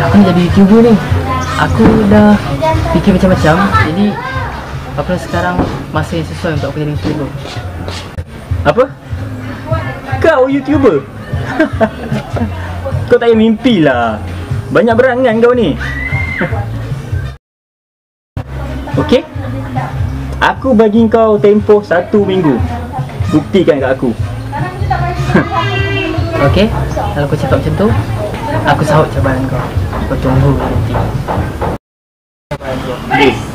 aku nak jadi YouTuber ni. Aku dah fikir macam-macam. Jadi aku rasa sekarang masa yang sesuai untuk aku jadi YouTuber. Apa? Kau YouTuber? kau tak payah mimpi lah. Banyak berangan kau ni. Okey? Aku bagi kau tempoh satu minggu. Buktikan kat aku. Okey? Kalau kau cakap macam tu, aku sahut cabaran kau. Kau tunggu nanti. Please.